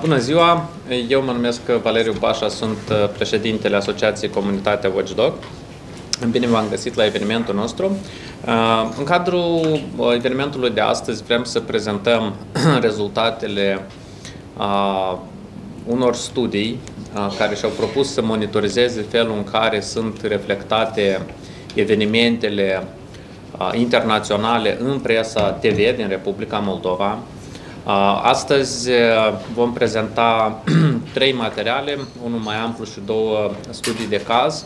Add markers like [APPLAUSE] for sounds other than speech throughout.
Bună ziua! Eu mă numesc Valeriu Pașa, sunt uh, președintele Asociației Comunitatea Watchdog. Bine v-am găsit la evenimentul nostru. Uh, în cadrul uh, evenimentului de astăzi vrem să prezentăm [CLEARS THROAT] rezultatele unor studii care și-au propus să monitorizeze felul în care sunt reflectate evenimentele internaționale în presa TV din Republica Moldova, Astăzi vom prezenta [CLEARS THROAT] trei materiale, unul mai amplu și două studii de caz.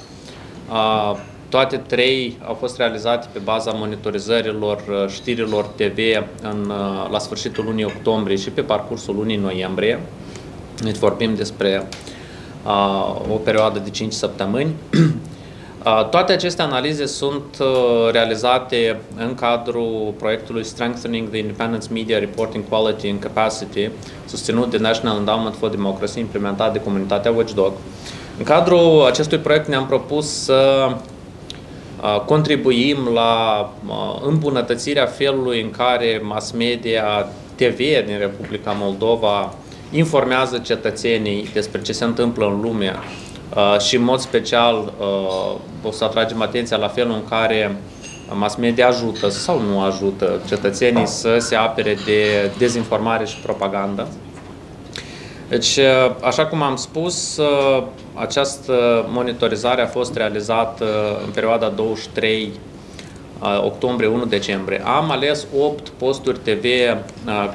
Toate trei au fost realizate pe baza monitorizărilor știrilor TV în, la sfârșitul lunii octombrie și pe parcursul lunii noiembrie. Deci vorbim despre o perioadă de 5 săptămâni. [CLEARS THROAT] Toate aceste analize sunt realizate în cadrul proiectului Strengthening the Independence Media Reporting Quality and Capacity, susținut de National Endowment for Democracy, implementat de comunitatea Watchdog. În cadrul acestui proiect ne-am propus să contribuim la îmbunătățirea felului în care mass media TV din Republica Moldova informează cetățenii despre ce se întâmplă în lume Uh, și în mod special uh, o să atragem atenția la felul în care mass media ajută sau nu ajută cetățenii să se apere de dezinformare și propagandă. Deci, uh, așa cum am spus, această monitorizare a fost realizată în perioada 23 octombrie 1 decembrie. Am ales 8 posturi TV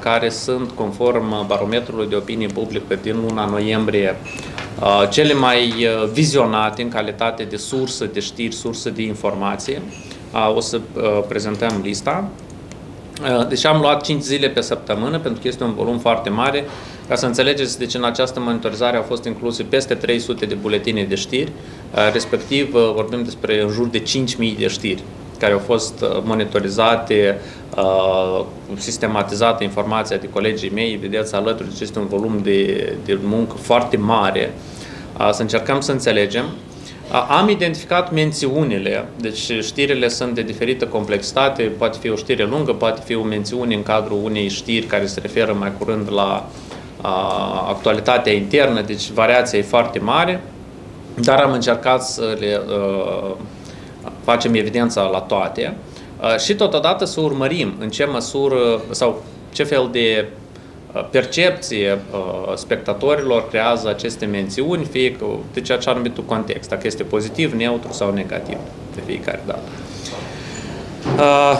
care sunt conform barometrului de opinie publică din luna noiembrie Uh, cele mai uh, vizionate în calitate de sursă de știri, sursă de informație. Uh, o să prezentăm lista. Deci am luat 5 zile pe săptămână, pentru că este un volum foarte mare. Ca să înțelegeți, deci în această monitorizare au fost incluse peste 300 de buletine de știri, respectiv vorbim despre în jur de 5.000 de știri care au fost monitorizate, sistematizată informația de colegii mei, vedeți alături, deci este un volum de, de muncă foarte mare să încercăm să înțelegem. Am identificat mențiunile, deci știrile sunt de diferită complexitate, poate fi o știre lungă, poate fi o mențiune în cadrul unei știri care se referă mai curând la actualitatea internă, deci variația e foarte mare, dar am încercat să le facem evidența la toate și totodată să urmărim în ce măsură sau ce fel de percepție uh, spectatorilor creează aceste mențiuni, fie că, de ceea ce numitul context, dacă este pozitiv, neutru sau negativ de fiecare dată. Uh,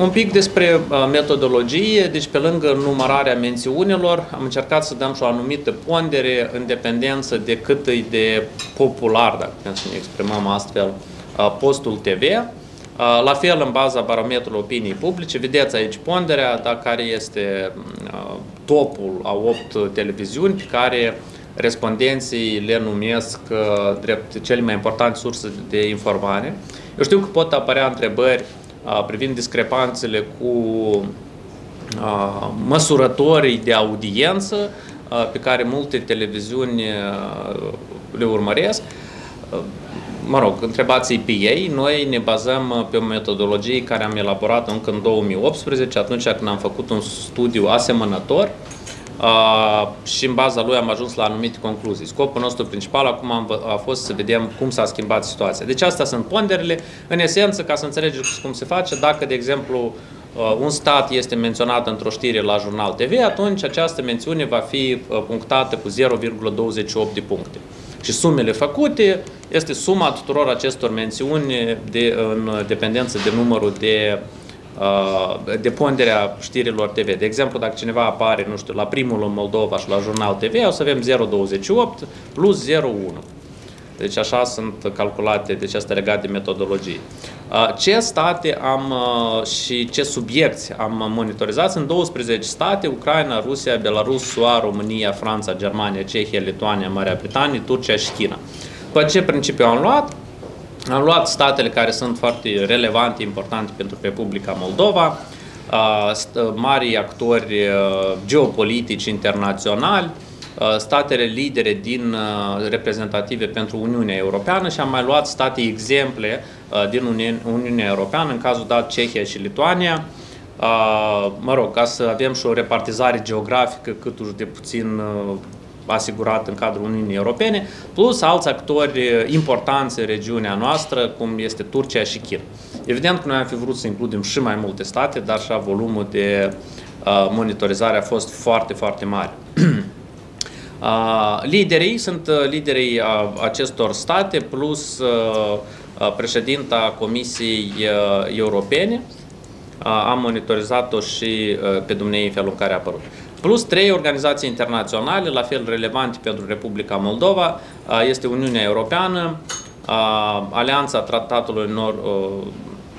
un pic despre uh, metodologie, deci pe lângă numărarea mențiunilor, am încercat să dăm și o anumită pondere în dependență de cât e de popular, dacă putem să ne exprimăm astfel, uh, postul TV, Uh, la fel, în baza barometrului opiniei publice, vedeți aici ponderea, da, care este uh, topul a 8 televiziuni pe care respondenții le numesc uh, drept cele mai importante surse de informare. Eu știu că pot apărea întrebări privind discrepanțele cu măsurătorii de audiență pe care multe televiziuni le urmăresc mă rog, întrebați pe ei, noi ne bazăm uh, pe o metodologie care am elaborat încă în 2018, atunci când am făcut un studiu asemănător uh, și în baza lui am ajuns la anumite concluzii. Scopul nostru principal acum a fost să vedem cum s-a schimbat situația. Deci astea sunt ponderile, în esență, ca să înțelegeți cum se face, dacă, de exemplu, uh, un stat este menționat într-o știre la Jurnal TV, atunci această mențiune va fi punctată cu 0,28 de puncte. Și sumele făcute este suma tuturor acestor mențiuni de, în dependență de numărul de uh, de ponderea știrilor TV. De exemplu, dacă cineva apare, nu știu, la primul în Moldova și la Jurnal TV, o să avem 0,28 plus 0,1. Deci așa sunt calculate, deci asta legat de metodologie. Uh, ce state am uh, și ce subiecti am monitorizat? Sunt 12 state, Ucraina, Rusia, Belarus, SUA, România, Franța, Germania, Cehia, Lituania, Marea Britanie, Turcia și China. Pe ce principiu am luat? Am luat statele care sunt foarte relevante, importante pentru Republica Moldova, mari actori geopolitici internaționali, statele lidere din reprezentative pentru Uniunea Europeană și am mai luat state exemple din Uniunea Europeană, în cazul dat Cehia și Lituania, mă rog, ca să avem și o repartizare geografică cât de puțin asigurat în cadrul Uniunii Europene, plus alți actori importanți în regiunea noastră, cum este Turcia și China. Evident că noi am fi vrut să includem și mai multe state, dar și volumul de monitorizare a fost foarte, foarte mare. [CLEARS THROAT] Liderii sunt liderii acestor state plus președinta Comisiei Europene. Am monitorizat-o și pe dumnei în felul în care a apărut. Plus trei organizații internaționale, la fel relevante pentru Republica Moldova, este Uniunea Europeană, Alianța Tratatului Nord,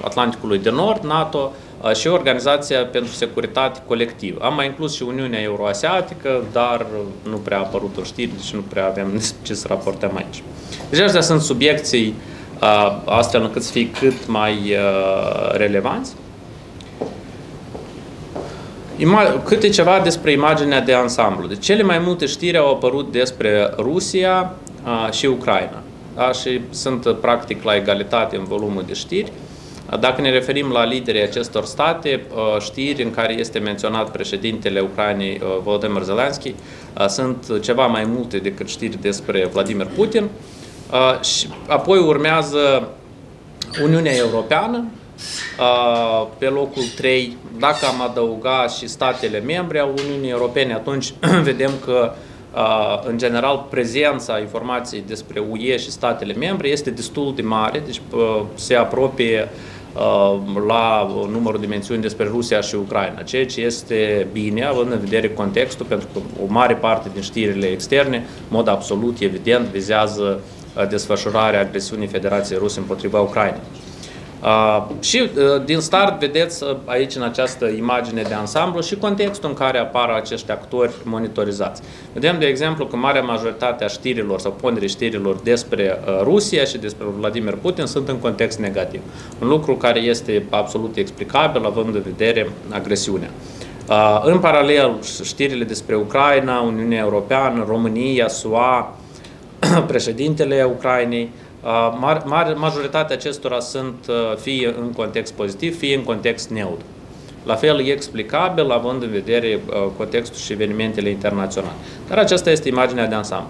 Atlanticului de Nord, NATO, și Organizația pentru Securitate Colectivă. Am mai inclus și Uniunea Euroasiatică, dar nu prea a apărut o știri, deci nu prea avem [LAUGHS] ce să raportăm aici. Deci astea sunt subiecții astfel încât să fie cât mai relevanți. Câte ceva despre imaginea de ansamblu. Deci cele mai multe știri au apărut despre Rusia și Ucraina. Da? Și sunt practic la egalitate în volumul de știri. Dacă ne referim la liderii acestor state, uh, știri în care este menționat președintele Ucrainei uh, Volodymyr Zelensky uh, sunt ceva mai multe decât știri despre Vladimir Putin. Și apoi urmează Uniunea Europeană, pe locul 3, dacă am adăugat și statele membre a Uniunii Europene, atunci [CLEARS THROAT] vedem că, în general, prezența informației despre UE și statele membre este destul de mare, deci se apropie Uh, la numărul de mențiuni despre Rusia și Ucraina, ceea ce este bine, având în vedere contextul, pentru că o mare parte din știrile externe, în mod absolut evident, vizează uh, desfășurarea agresiunii Federației Ruse împotriva Ucrainei. Uh, și uh, din start vedeți uh, aici în această imagine de ansamblu și contextul în care apar acești actori monitorizați. Vedem de exemplu că marea majoritate a știrilor sau ponderii știrilor despre uh, Rusia și despre Vladimir Putin sunt în context negativ. Un lucru care este absolut explicabil având în vedere agresiunea. Uh, în paralel, știrile despre Ucraina, Uniunea Europeană, România, SUA, [CLEARS THROAT] președintele Ucrainei, Mar, mar, majoritatea acestora sunt fie în context pozitiv, fie în context neutru. La fel e explicabil având în vedere contextul și evenimentele internaționale. Dar aceasta este imaginea de ansamblu.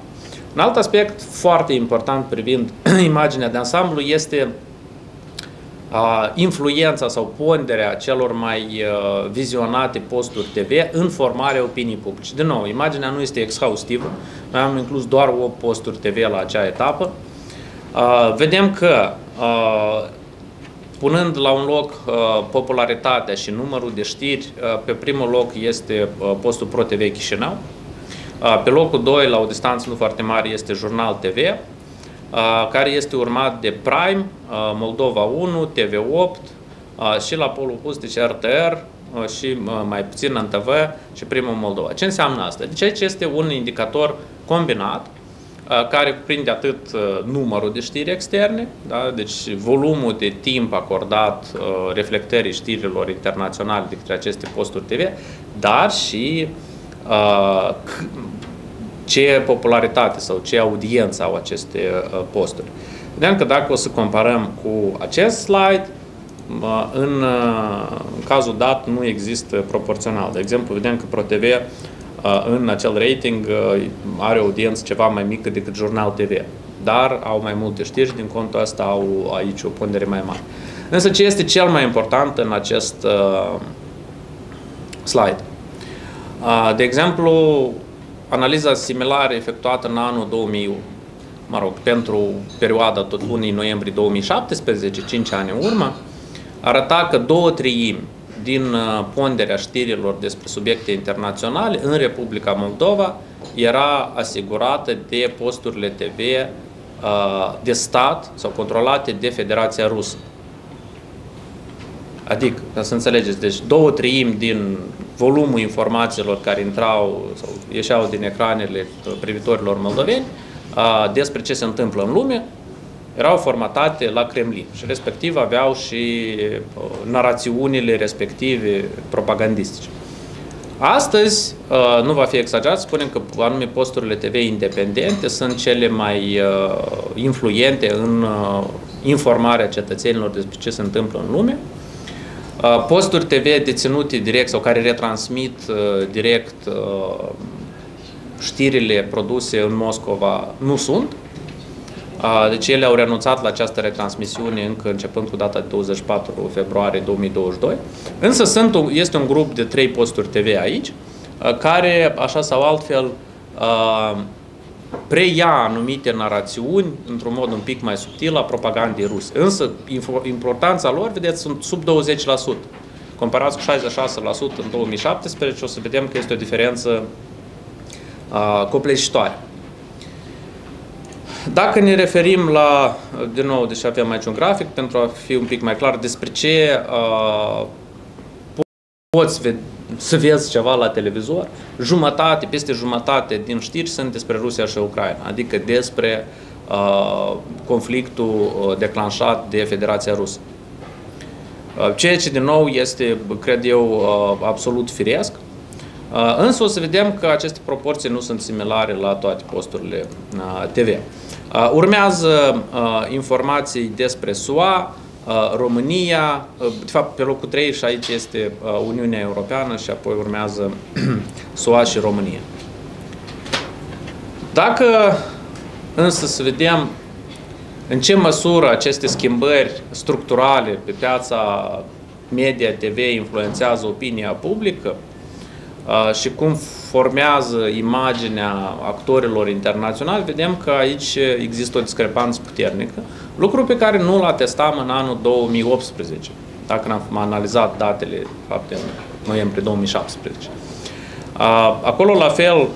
Un alt aspect foarte important privind [CLEARS THROAT] imaginea de ansamblu este influența sau ponderea celor mai vizionate posturi TV în formarea opiniei publice. Din nou, imaginea nu este exhaustivă, noi am inclus doar 8 posturi TV la acea etapă, Uh, vedem că uh, punând la un loc uh, popularitatea și numărul de știri, pe primul loc este postul Pro TV Chișinău, pe locul 2, la o distanță nu foarte mare, este Jurnal TV, care este urmat de Prime, Moldova 1, TV8 și la polul opus, deci RTR și mai puțin în TV și Primul Moldova. Ce înseamnă asta? Deci aici este un indicator combinat care cuprinde atât numărul de știri externe, da? deci volumul de timp acordat reflectării știrilor internaționale de către aceste posturi TV, dar și ce popularitate sau ce audiență au aceste posturi. Vedem că dacă o să comparăm cu acest slide, în cazul dat nu există proporțional. De exemplu, vedem că ProTV în acel rating are o audiență ceva mai mică decât Jurnal TV. Dar au mai multe știri și din contul ăsta au aici o pondere mai mare. Însă ce este cel mai important în acest uh, slide? Uh, de exemplu, analiza similară efectuată în anul 2000, mă rog, pentru perioada tot lunii noiembrie 2017, 5 ani în urmă, arăta că două treimi din uh, ponderea știrilor despre subiecte internaționale în Republica Moldova era asigurată de posturile TV uh, de stat sau controlate de Federația Rusă. Adică, ca să înțelegeți, deci două treimi din volumul informațiilor care intrau sau ieșeau din ecranele privitorilor moldoveni uh, despre ce se întâmplă în lume, erau formatate la Kremlin și respectiv aveau și uh, narațiunile respective propagandistice. Astăzi, uh, nu va fi exagerat, spunem că anume posturile TV independente sunt cele mai uh, influente în informarea cetățenilor despre ce se întâmplă în lume. Posturi TV deținute direct sau care retransmit direct știrile produse în Moscova nu sunt. Deci ele au renunțat la această retransmisiune încă începând cu data de 24 februarie 2022. Însă sunt, este un grup de trei posturi TV aici, care, așa sau altfel, preia anumite narațiuni într-un mod un pic mai subtil a propagandei ruse. Însă, importanța lor, vedeți, sunt sub 20%. Comparați cu 66% în 2017, o să vedem că este o diferență uh, copleșitoare. Dacă ne referim la, din nou, deși avem aici un grafic, pentru a fi un pic mai clar despre ce uh, poți ve- să vezi ceva la televizor, jumătate, peste jumătate din știri sunt despre Rusia și Ucraina, adică despre uh, conflictul uh, declanșat de Federația Rusă. Uh, ceea ce, din nou, este, cred eu, uh, absolut firesc. Uh, însă o să vedem că aceste proporții nu sunt similare la toate posturile uh, TV. Uh, urmează uh, informații despre SUA, uh, România, de fapt pe locul 3 și aici este Uniunea Europeană și apoi urmează [CLEARS THROAT] SUA și România. Dacă însă să vedem în ce măsură aceste schimbări structurale pe piața media TV influențează opinia publică, și cum formează imaginea actorilor internaționali, vedem că aici există o discrepanță puternică, lucru pe care nu-l atestam în anul 2018, dacă am analizat datele fapt, în noiembrie 2017. Acolo, la fel,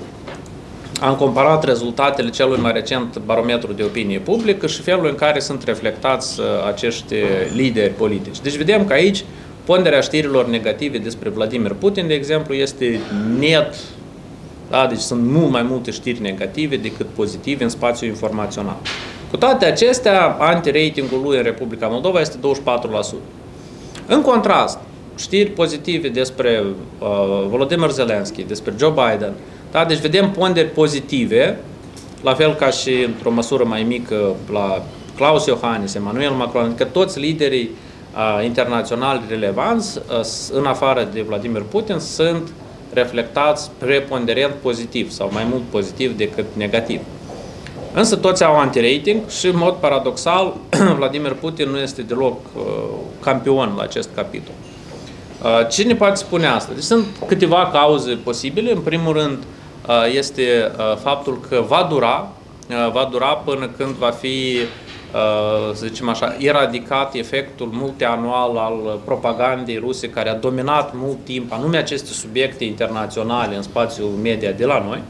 am comparat rezultatele celui mai recent barometru de opinie publică și felul în care sunt reflectați acești lideri politici. Deci vedem că aici Ponderea știrilor negative despre Vladimir Putin, de exemplu, este net, da? deci sunt mult mai multe știri negative decât pozitive în spațiul informațional. Cu toate acestea, anti-ratingul lui în Republica Moldova este 24%. În contrast, știri pozitive despre uh, Volodymyr Zelensky, despre Joe Biden, da? deci vedem ponderi pozitive, la fel ca și într-o măsură mai mică la Klaus Iohannis, Emmanuel Macron, adică toți liderii internaționali relevanți, în afară de Vladimir Putin, sunt reflectați preponderent pozitiv sau mai mult pozitiv decât negativ. Însă toți au anti-rating și, în mod paradoxal, [CLEARS THROAT] Vladimir Putin nu este deloc uh, campion la acest capitol. Uh, cine poate spune asta? Deci sunt câteva cauze posibile. În primul rând, uh, este uh, faptul că va dura, uh, va dura până când va fi Uh, să zicem așa, eradicat efectul multianual al propagandei ruse care a dominat mult timp anume aceste subiecte internaționale în spațiul media de la noi.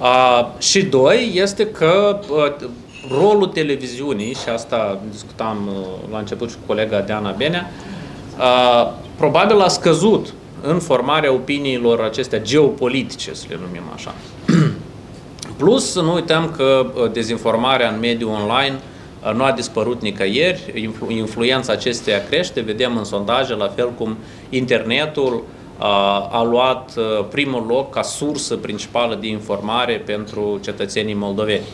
Uh, și doi, este că uh, rolul televiziunii, și asta discutam la început și cu colega Diana Benea, probabil a scăzut în formarea opiniilor acestea geopolitice, să le numim așa. Plus, să nu uităm că uh, dezinformarea în mediul online uh, nu a dispărut nicăieri, influența acesteia crește, vedem în sondaje, la fel cum internetul uh, a luat primul loc ca sursă principală de informare pentru cetățenii moldoveni.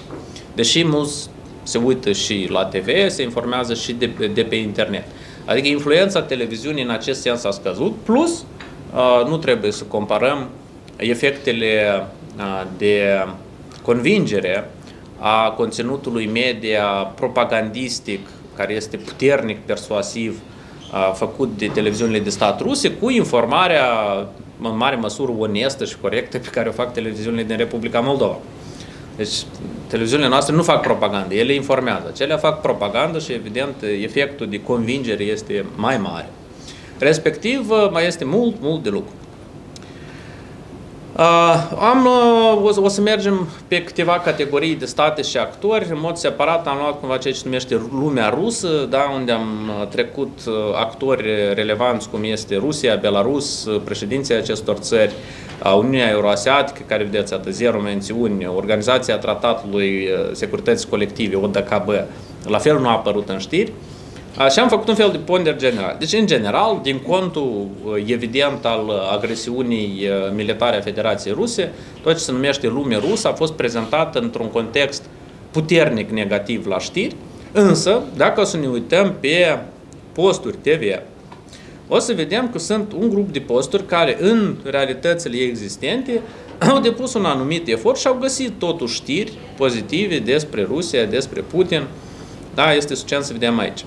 Deși mulți se uită și la TV, se informează și de, de pe internet. Adică influența televiziunii în acest sens a scăzut, plus nu trebuie să comparăm efectele de convingere a conținutului media propagandistic, care este puternic persuasiv, făcut de televiziunile de stat ruse, cu informarea în mare măsură onestă și corectă pe care o fac televiziunile din Republica Moldova. Deci, televiziunile noastre nu fac propagandă, ele informează. Cele fac propagandă și, evident, efectul de convingere este mai mare. Respectiv, mai este mult, mult de lucru. Uh, am, uh, o, o să mergem pe câteva categorii de state și actori. În mod separat am luat cumva ceea ce numește lumea rusă, da, unde am uh, trecut uh, actori relevanți cum este Rusia, Belarus, uh, președinția acestor țări, uh, Uniunea Euroasiatică, care vedeți atât zero mențiuni, Organizația Tratatului Securității Colective, ODKB, la fel nu a apărut în știri. Și am făcut un fel de ponder general. Deci, în general, din contul uh, evident al uh, agresiunii uh, militare a Federației Ruse, tot ce se numește lume rusă a fost prezentat într-un context puternic negativ la știri, însă, dacă o să ne uităm pe posturi TV, o să vedem că sunt un grup de posturi care în realitățile existente [CLEARS THROAT] au depus un anumit efort și au găsit totuși știri pozitive despre Rusia, despre Putin. Da, este suficient să vedem aici.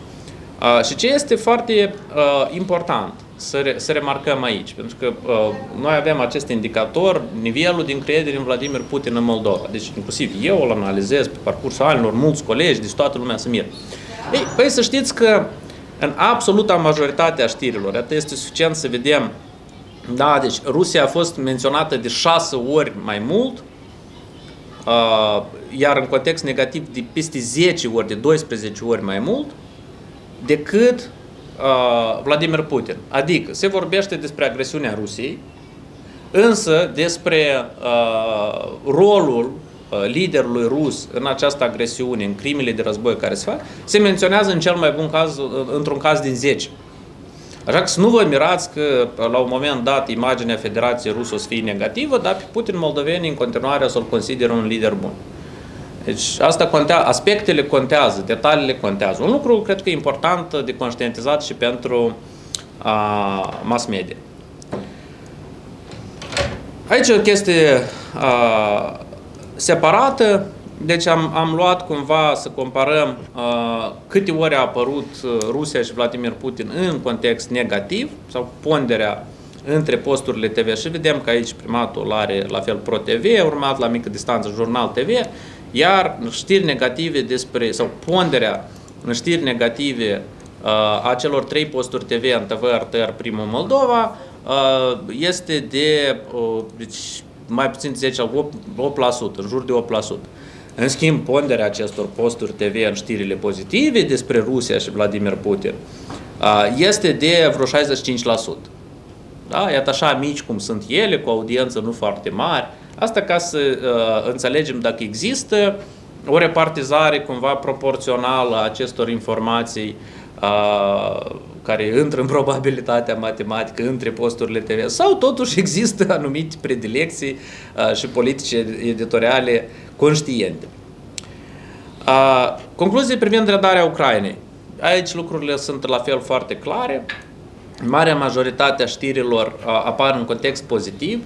Uh, și ce este foarte uh, important să, re, să remarcăm aici, pentru că uh, noi avem acest indicator, nivelul de încredere în Vladimir Putin în Moldova. Deci, inclusiv eu îl analizez pe parcursul anilor, mulți colegi, deci toată lumea se miră. Ei, păi să știți că în absoluta majoritate a știrilor, atât este suficient să vedem, da, deci Rusia a fost menționată de șase ori mai mult, uh, iar în context negativ de peste 10 ori, de 12 ori mai mult, decât uh, Vladimir Putin. Adică se vorbește despre agresiunea Rusiei, însă despre uh, rolul uh, liderului rus în această agresiune, în crimele de război care se fac, se menționează în cel mai bun caz, uh, într-un caz din 10. Așa că să nu vă mirați că la un moment dat imaginea Federației Rusă o să fie negativă, dar pe Putin moldovenii în continuare o să-l consideră un lider bun. Deci asta contează, aspectele contează, detaliile contează. Un lucru cred că e important de conștientizat și pentru a, mass media. Aici o chestie a, separată, deci am, am luat cumva să comparăm a, câte ori a apărut Rusia și Vladimir Putin în context negativ sau ponderea între posturile TV și vedem că aici primatul are la fel Pro TV, urmat la mică distanță Jurnal TV, iar știri negative despre, sau ponderea în știri negative uh, a celor trei posturi TV, TV, RTR, Primul Moldova, uh, este de uh, deci, mai puțin 10, 8%, 8%, în jur de 8%. În schimb, ponderea acestor posturi TV în știrile pozitive despre Rusia și Vladimir Putin este de vreo 65%. Da? Iată așa mici cum sunt ele, cu audiență nu foarte mari, Asta ca să uh, înțelegem dacă există o repartizare cumva proporțională a acestor informații uh, care intră în probabilitatea matematică între posturile TV sau totuși există anumite predilecții uh, și politici editoriale conștiente. Uh, concluzie privind redarea Ucrainei. Aici lucrurile sunt la fel foarte clare. Marea majoritate a știrilor uh, apar în context pozitiv.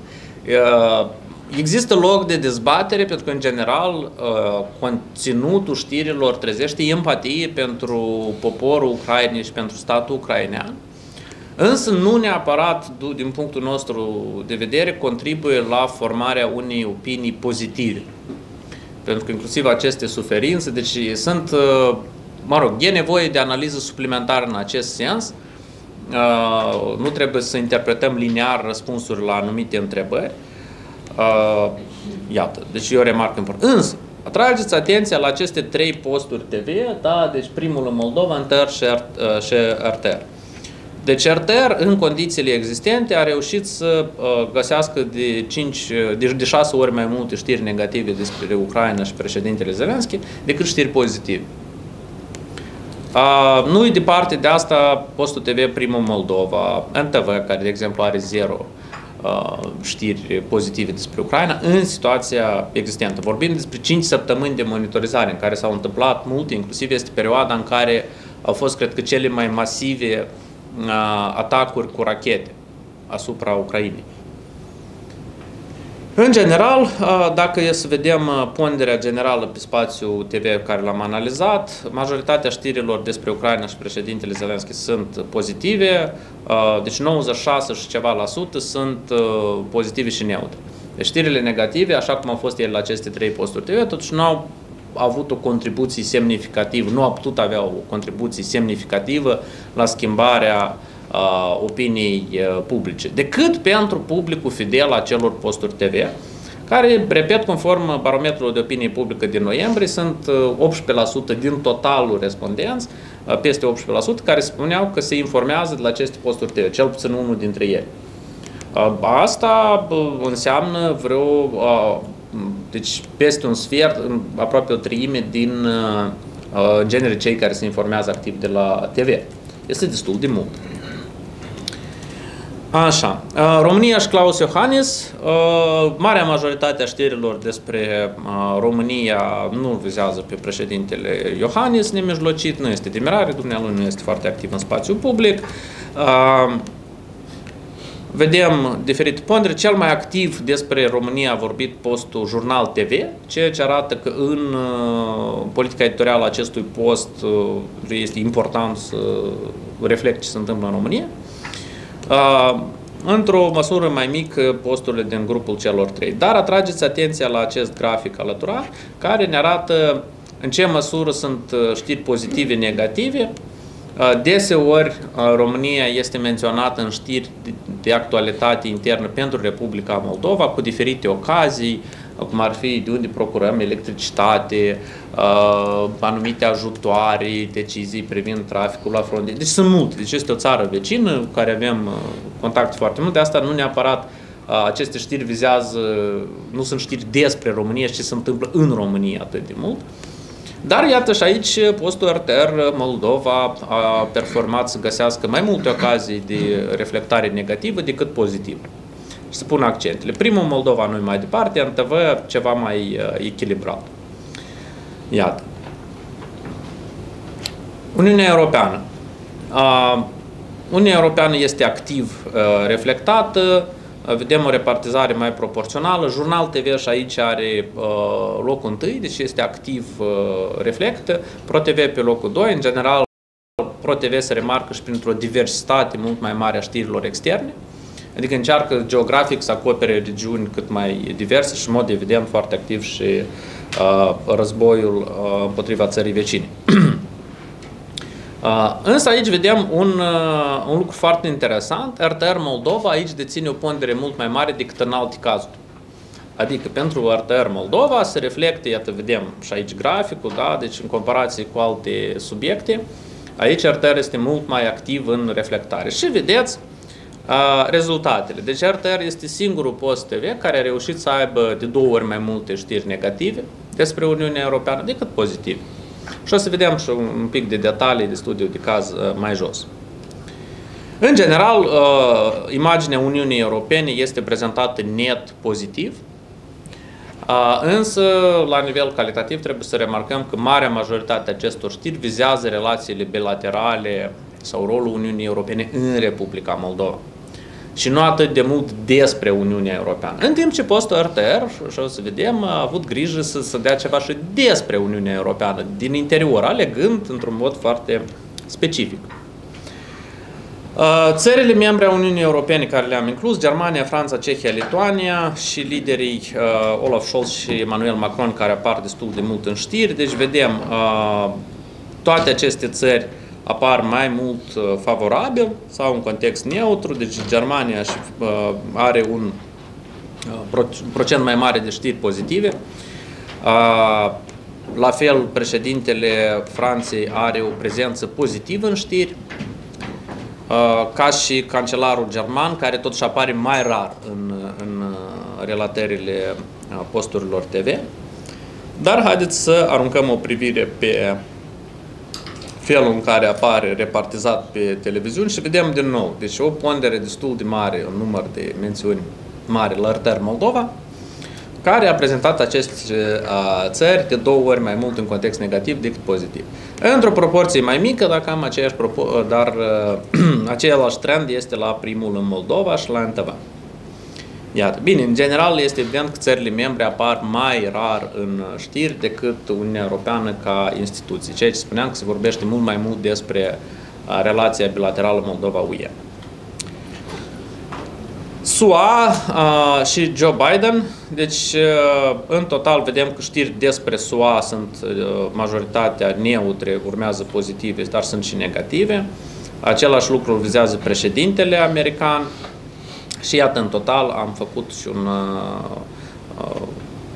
Uh, Există loc de dezbatere pentru că, în general, uh, conținutul știrilor trezește empatie pentru poporul ucrainian și pentru statul ucrainean, însă nu neapărat, din punctul nostru de vedere, contribuie la formarea unei opinii pozitive. Pentru că inclusiv aceste suferințe, deci sunt, uh, mă rog, e nevoie de analiză suplimentară în acest sens, uh, nu trebuie să interpretăm linear răspunsuri la anumite întrebări, Uh, iată, deci e o remarcă importantă. Însă, atrageți atenția la aceste trei posturi TV, da, deci primul în Moldova, Inter și, uh, și RTR. Deci RTR, în condițiile existente, a reușit să uh, găsească de, 5, de, de 6 ori mai multe știri negative despre Ucraina și președintele Zelenski decât știri pozitive. Uh, nu e departe de asta postul TV Primul Moldova, NTV, care de exemplu are 0 Uh, știri pozitive despre Ucraina în situația existentă. Vorbim despre 5 săptămâni de monitorizare în care s-au întâmplat multe, inclusiv este perioada în care au fost, cred că, cele mai masive uh, atacuri cu rachete asupra Ucrainei. În general, dacă e să vedem ponderea generală pe spațiu TV care l-am analizat, majoritatea știrilor despre Ucraina și președintele Zelenski sunt pozitive, deci 96 și ceva la sută sunt pozitive și neutre. Deci știrile negative, așa cum au fost ele la aceste trei posturi TV, totuși nu au avut o contribuție semnificativă, nu a putut avea o contribuție semnificativă la schimbarea uh, opiniei uh, publice, decât pentru publicul fidel a celor posturi TV, care, repet, conform barometrului de opinie publică din noiembrie, sunt 18% din totalul respondenți, peste 18%, care spuneau că se informează de la aceste posturi TV, cel puțin unul dintre ele. Asta înseamnă vreo, deci peste un sfert, aproape o treime din genere cei care se informează activ de la TV. Este destul de mult. Așa. România și Claus Iohannis, marea majoritate a știrilor despre România nu vizează pe președintele Iohannis nemijlocit, nu este de mirare, dumnealui nu este foarte activ în spațiu public. Vedem diferite pondere. Cel mai activ despre România a vorbit postul Jurnal TV, ceea ce arată că în uh, politica editorială acestui post uh, este important să reflecte ce se întâmplă în România. Uh, într-o măsură mai mică posturile din grupul celor trei. Dar atrageți atenția la acest grafic alăturat, care ne arată în ce măsură sunt știri pozitive, negative, Deseori România este menționată în știri de actualitate internă pentru Republica Moldova cu diferite ocazii, cum ar fi de unde procurăm electricitate, anumite ajutoare, decizii privind traficul la frontieră. Deci sunt multe. Deci este o țară vecină cu care avem contact foarte mult. De asta nu neapărat aceste știri vizează, nu sunt știri despre România, ci se întâmplă în România atât de mult. Dar iată și aici postul RTR Moldova a performat să găsească mai multe ocazii de reflectare negativă decât pozitivă. Și să pun accentele. Primul Moldova nu mai departe, în TV ceva mai uh, echilibrat. Iată. Uniunea Europeană. Uh, Uniunea Europeană este activ uh, reflectată, vedem o repartizare mai proporțională. Jurnal TV și aici are uh, locul întâi, deci este activ, uh, reflectă. Pro TV pe locul 2, în general Pro TV se remarcă și printr-o diversitate mult mai mare a știrilor externe, adică încearcă geografic să acopere regiuni cât mai diverse și în mod evident foarte activ și uh, războiul uh, împotriva țării vecine. [CLEARS THROAT] Însă aici vedem un, un lucru foarte interesant. RTR Moldova aici deține o pondere mult mai mare decât în alte cazuri. Adică pentru RTR Moldova se reflectă, iată vedem și aici graficul, da? deci în comparație cu alte subiecte, aici RTR este mult mai activ în reflectare. Și vedeți uh, rezultatele. Deci RTR este singurul post TV care a reușit să aibă de două ori mai multe știri negative despre Uniunea Europeană decât pozitive. Și o să vedem și un pic de detalii de studiu de caz uh, mai jos. În general, uh, imaginea Uniunii Europene este prezentată net pozitiv, uh, însă, la nivel calitativ, trebuie să remarcăm că marea majoritate a acestor știri vizează relațiile bilaterale sau rolul Uniunii Europene în Republica Moldova și nu atât de mult despre Uniunea Europeană. În timp ce postul RTR, și o să vedem, a avut grijă să, să dea ceva și despre Uniunea Europeană, din interior, alegând într-un mod foarte specific. Țările membre a Uniunii Europene care le-am inclus, Germania, Franța, Cehia, Lituania și liderii uh, Olaf Scholz și Emmanuel Macron care apar destul de mult în știri. Deci vedem uh, toate aceste țări apar mai mult uh, favorabil sau în context neutru, deci Germania și, uh, are un uh, procent mai mare de știri pozitive. La fel, președintele Franței are o prezență pozitivă în știri, ca și cancelarul german, care totuși apare mai rar în, în relatările posturilor TV. Dar haideți să aruncăm o privire pe felul în care apare repartizat pe televiziuni și vedem din nou. Deci o pondere destul de mare, un număr de mențiuni mare la RTR Moldova, care a prezentat aceste uh, țări de două ori mai mult în context negativ decât pozitiv. Într-o proporție mai mică, dacă am aceeași dar uh, [CLEARS THROAT] același trend este la primul în Moldova și la NTV. Iată. Bine, în general este evident că țările membre apar mai rar în știri decât Uniunea Europeană ca instituție. Ceea ce spuneam că se vorbește mult mai mult despre relația bilaterală Moldova-UE. SUA uh, și Joe Biden, deci uh, în total vedem că știri despre SUA sunt uh, majoritatea neutre, urmează pozitive, dar sunt și negative. Același lucru vizează președintele american, și iată, în total am făcut și un uh, uh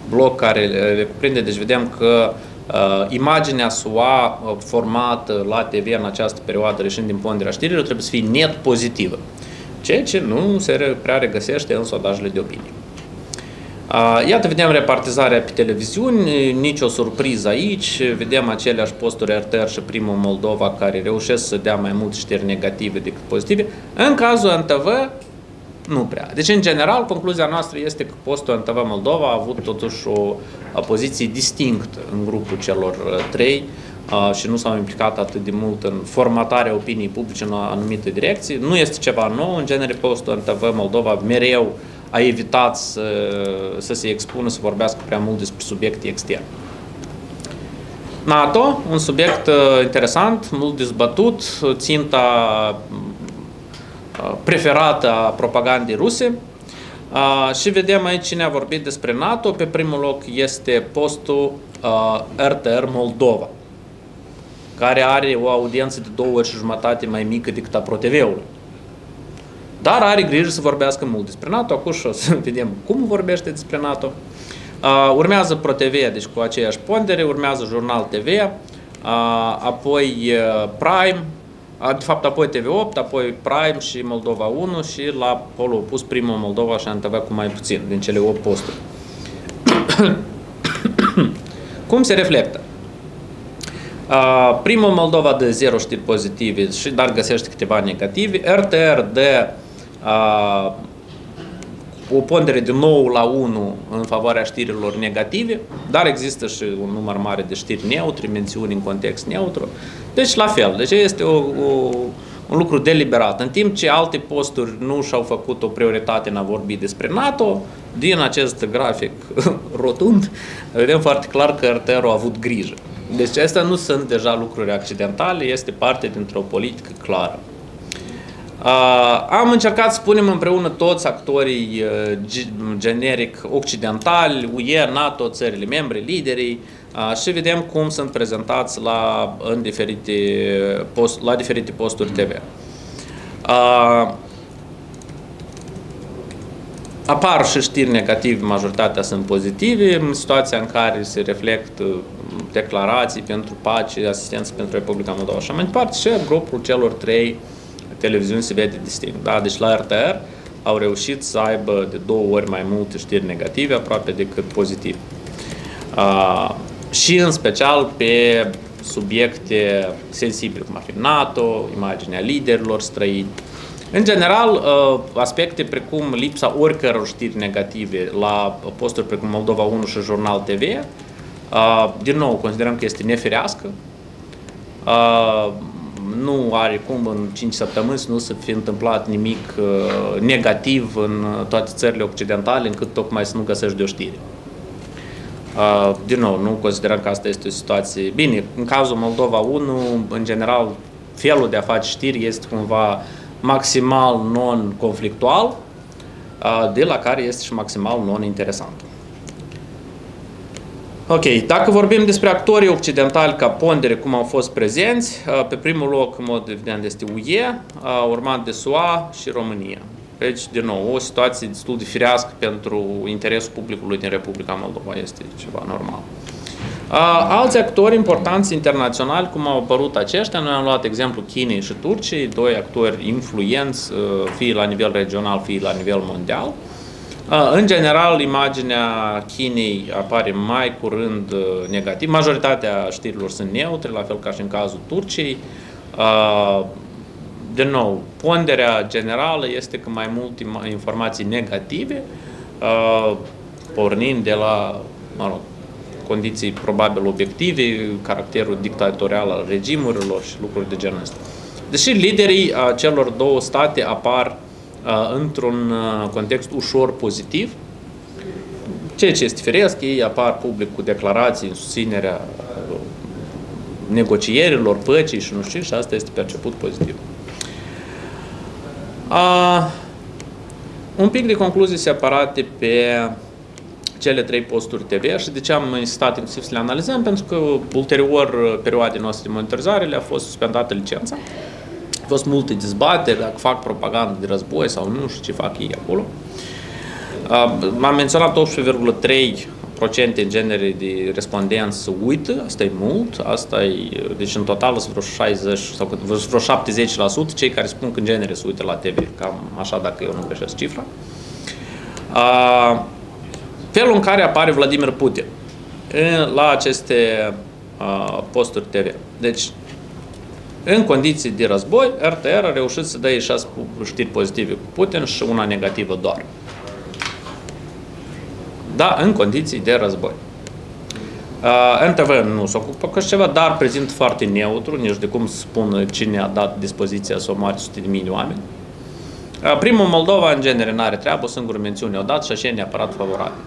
blog care le cuprinde, deci vedem că uh, imaginea SUA uh, formată la TV în această perioadă, reșind din ponderea știrilor, trebuie să fie net pozitivă, ceea ce nu se prea regăsește în sondajele de opinie. Uh, iată, vedem repartizarea pe televiziuni, nicio surpriză aici, vedem aceleași posturi RTR și primul Moldova care reușesc să dea mai mult știri negative decât pozitive. În cazul NTV, nu prea. Deci, în general, concluzia noastră este că postul NTV Moldova a avut totuși o, o poziție distinctă în grupul celor uh, trei, și nu s-au implicat atât de mult în formatarea opiniei publice în anumite direcții. Nu este ceva nou, în genere postul în TV Moldova mereu a evitat să, să se expună, să vorbească prea mult despre subiecte externe. NATO, un subiect interesant, mult dezbătut, ținta preferată a propagandei ruse. Și vedem aici cine a vorbit despre NATO. Pe primul loc este postul RTR Moldova care are o audiență de două ori și jumătate mai mică decât a ProTV-ului. Dar are grijă să vorbească mult despre NATO, acum și o să [LAUGHS] vedem cum vorbește despre NATO. Uh, urmează ProTV, deci cu aceeași pondere, urmează Jurnal TV, uh, apoi uh, Prime, uh, de fapt apoi TV8, apoi Prime și Moldova 1 și la polul opus primul Moldova și ANTV cu mai puțin din cele 8 posturi. [COUGHS] cum se reflectă? Uh, primul Moldova de 0 știri pozitive, și dar găsește câteva negative. RTR de uh, o pondere de 9 la 1 în favoarea știrilor negative, dar există și un număr mare de știri neutre, mențiuni în context neutru. Deci la fel, deci este o, o, un lucru deliberat. În timp ce alte posturi nu și-au făcut o prioritate în a vorbi despre NATO, din acest grafic [LAUGHS] rotund, vedem foarte clar că RTR a avut grijă. Deci astea nu sunt deja lucruri accidentale, este parte dintr-o politică clară. Uh, am încercat să punem împreună toți actorii uh, generic occidentali, UE, NATO, țările membre, liderii uh, și vedem cum sunt prezentați la, în diferite post, la diferite posturi TV. Uh, apar și știri negative, majoritatea sunt pozitive, în situația în care se reflectă declarații pentru pace, asistență pentru Republica Moldova și mai departe și grupul celor trei televiziuni se vede distinct. Da? Deci la RTR au reușit să aibă de două ori mai multe știri negative aproape decât pozitive. Uh, și în special pe subiecte sensibile, cum ar fi NATO, imaginea liderilor străini. În general, aspecte precum lipsa oricăror știri negative la posturi precum Moldova 1 și Jurnal TV, din nou, considerăm că este nefirească. Nu are cum în 5 săptămâni să nu se fi întâmplat nimic negativ în toate țările occidentale, încât tocmai să nu găsești de o știre. Din nou, nu considerăm că asta este o situație... Bine, în cazul Moldova 1, în general, felul de a face știri este cumva maximal non-conflictual, de la care este și maximal non-interesant. Ok, dacă vorbim despre actorii occidentali ca pondere, cum au fost prezenți, pe primul loc, în mod evident, este UE, urmat de SUA și România. Deci, din nou, o situație destul de firească pentru interesul publicului din Republica Moldova. Este ceva normal. Alți actori importanți internaționali, cum au apărut aceștia, noi am luat exemplu Chinei și Turciei, doi actori influenți, fie la nivel regional, fie la nivel mondial. În general, imaginea Chinei apare mai curând negativ. Majoritatea știrilor sunt neutre, la fel ca și în cazul Turciei. De nou, ponderea generală este că mai multe informații negative, pornind de la, mă rog, condiții probabil obiective, caracterul dictatorial al regimurilor și lucruri de genul ăsta. Deși liderii celor două state apar într-un context ușor pozitiv, ceea ce este firesc, ei apar public cu declarații în susținerea negocierilor, păcii și nu știu, și asta este perceput pozitiv. A, un pic de concluzii separate pe cele trei posturi TV și de ce am insistat inclusiv să le analizăm, pentru că ulterior perioadei noastre de monitorizare le-a fost suspendată licența. A fost multe dezbateri dacă fac propagandă de război sau nu și ce fac ei acolo. M-am menționat 18,3 procente în genere de respondenți uită, asta e mult, asta e, deci în total sunt vreo 60 sau vreo 70% cei care spun că în genere se uită la TV, cam așa dacă eu nu greșesc cifra. Felul în care apare Vladimir Putin la aceste posturi TV. Deci, în condiții de război, RTR a reușit să dea șase știri pozitive cu Putin și una negativă doar. Da, în condiții de război. Uh, NTV nu se ocupă cu ceva, dar prezint foarte neutru, nici de cum să spun cine a dat dispoziția sau marți sute de mii de oameni. Uh, primul Moldova, în genere, nu are treabă, o singură mențiune o dat și așa e neapărat favorabil.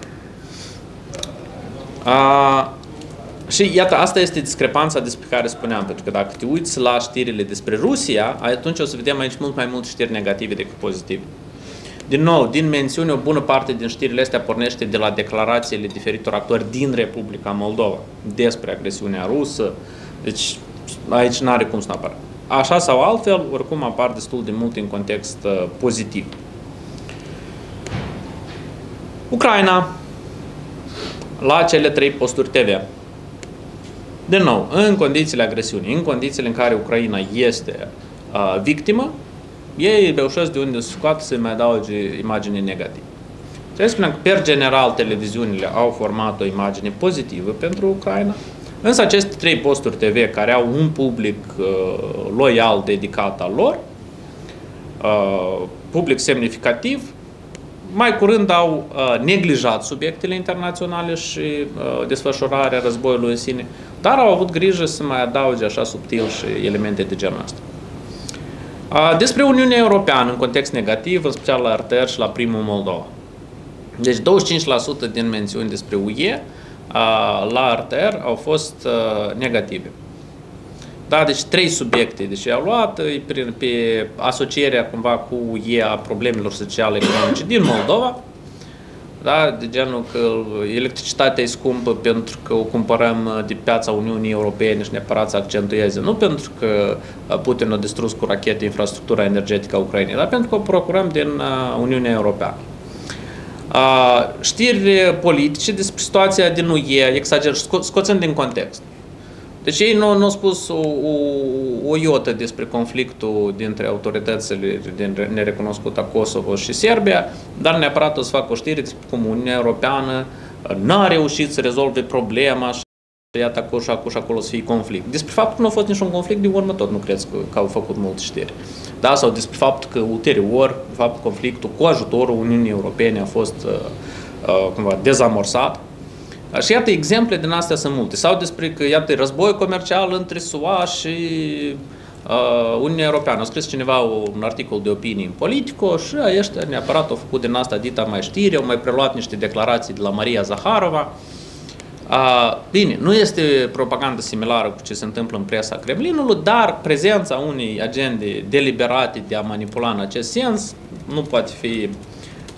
Uh, și iată, asta este discrepanța despre care spuneam, pentru că dacă te uiți la știrile despre Rusia, atunci o să vedem aici mult mai mult știri negative decât pozitive. Din nou, din mențiune, o bună parte din știrile astea pornește de la declarațiile diferitor actori din Republica Moldova despre agresiunea rusă. Deci aici nu are cum să apară. Așa sau altfel, oricum apar destul de mult în context uh, pozitiv. Ucraina, la cele trei posturi TV. Din nou, în condițiile agresiunii, în condițiile în care Ucraina este uh, victimă, ei reușesc de unde scoată să mai adauge imagine negative. Trebuie să spunem că, per general, televiziunile au format o imagine pozitivă pentru Ucraina, însă aceste trei posturi TV care au un public uh, loial dedicat al lor, uh, public semnificativ, mai curând au uh, neglijat subiectele internaționale și uh, desfășurarea războiului în sine, dar au avut grijă să mai adauge așa subtil și elemente de genul ăsta. Despre Uniunea Europeană în context negativ, în special la RTR și la primul Moldova. Deci 25% din mențiuni despre UE la RTR au fost negative. Da, deci trei subiecte. Deci au luat pe, pe asocierea cumva cu UE a problemelor sociale economice din Moldova, da? de genul că electricitatea e scumpă pentru că o cumpărăm de piața Uniunii Europene și neapărat să accentueze, nu pentru că Putin a distrus cu rachete infrastructura energetică a Ucrainei, dar pentru că o procurăm din Uniunea Europeană. Știri politice despre situația din UE, exager, scoțând din context. Deci ei nu, nu au spus o, o, o iotă despre conflictul dintre autoritățile din nerecunoscută Kosovo și Serbia, dar neapărat o să facă o știre cum Uniunea Europeană n-a reușit să rezolve problema și iată acolo și acolo și acolo să fie conflict. Despre faptul că nu a fost niciun conflict, de urmă tot nu cred că, că au făcut multe știri. Da? Sau despre faptul că ulterior, de fapt, conflictul cu ajutorul Uniunii Europene a fost uh, uh, cumva dezamorsat și iată, exemple din astea sunt multe. Sau despre că, iată, război comercial între SUA și uh, Uniunea Europeană. A scris cineva un articol de opinie în Politico și ăștia neapărat au făcut din asta dita mai știri, au mai preluat niște declarații de la Maria Zaharova. Uh, bine, nu este propagandă similară cu ce se întâmplă în presa Kremlinului, dar prezența unei agende deliberate de a manipula în acest sens nu poate fi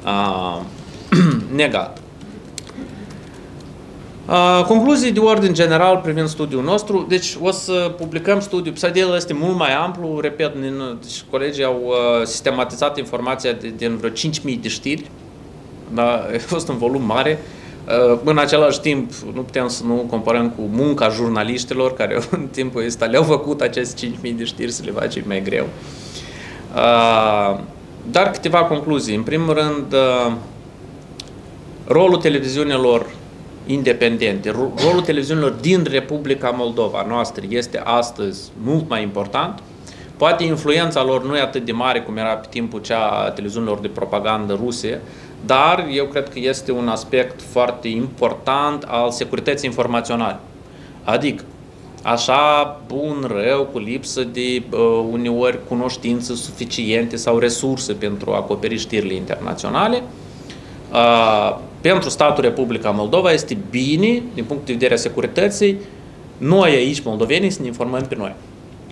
uh, [CLEARS THROAT] negată. Concluzii de ordin general privind studiul nostru. Deci o să publicăm studiul. Psadel este mult mai amplu, repet, deci colegii au uh, sistematizat informația de, din vreo 5.000 de știri. Da, [LAUGHS] a fost un volum mare. Uh, în același timp, nu putem să nu comparăm cu munca jurnaliștilor care [LAUGHS] în timpul ăsta le-au făcut aceste 5.000 de știri să le face mai greu. Uh, dar câteva concluzii. În primul rând, rolul televiziunilor independente. Rolul televiziunilor din Republica Moldova noastră este astăzi mult mai important. Poate influența lor nu e atât de mare cum era pe timpul cea a televiziunilor de propagandă ruse, dar eu cred că este un aspect foarte important al securității informaționale. Adică, așa bun, rău, cu lipsă de uh, uneori cunoștințe suficiente sau resurse pentru a acoperi știrile internaționale, uh, pentru statul Republica Moldova este bine, din punct de vedere a securității, noi aici, moldovenii, să ne informăm pe noi.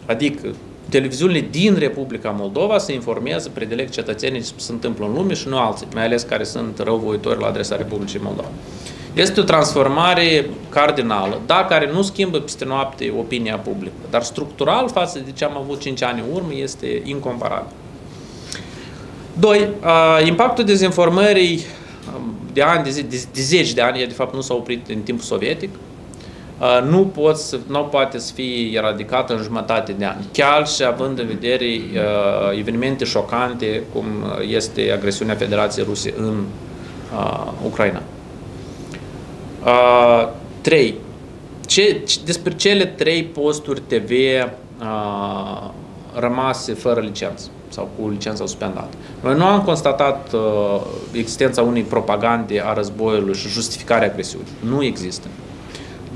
Adică televiziunile din Republica Moldova să informează predilect cetățenii ce se întâmplă în lume și nu alții, mai ales care sunt răuvoitori la adresa Republicii Moldova. Este o transformare cardinală, da, care nu schimbă peste noapte opinia publică, dar structural față de ce am avut 5 ani în urmă este incomparabil. Doi, impactul dezinformării de ani, de, de, de zeci de ani, de fapt nu s-a oprit în timpul sovietic, nu, pot să, nu poate să fie eradicată în jumătate de ani. Chiar și având în vedere uh, evenimente șocante, cum este agresiunea Federației Ruse în uh, Ucraina. Uh, trei. Ce, despre cele trei posturi TV uh, rămase fără licență sau cu licența suspendată. Noi nu am constatat uh, existența unei propagande a războiului și justificarea agresiunii. Nu există.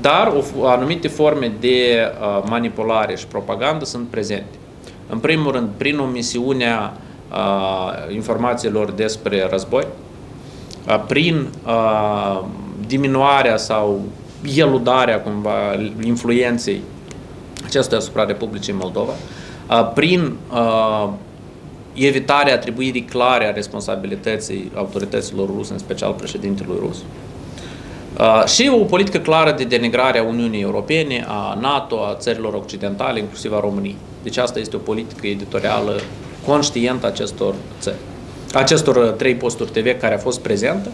Dar o, anumite forme de uh, manipulare și propagandă sunt prezente. În primul rând, prin omisiunea uh, informațiilor despre război, uh, prin uh, diminuarea sau eludarea cumva influenței acestuia asupra Republicii Moldova, uh, prin uh, evitarea atribuirii clare a responsabilității autorităților ruse, în special președintelui rus. Uh, și o politică clară de denigrare a Uniunii Europene, a NATO, a țărilor occidentale, inclusiv a României. Deci asta este o politică editorială conștientă acestor țări, acestor trei posturi TV care a fost prezentă.